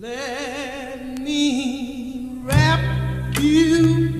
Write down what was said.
Let me wrap you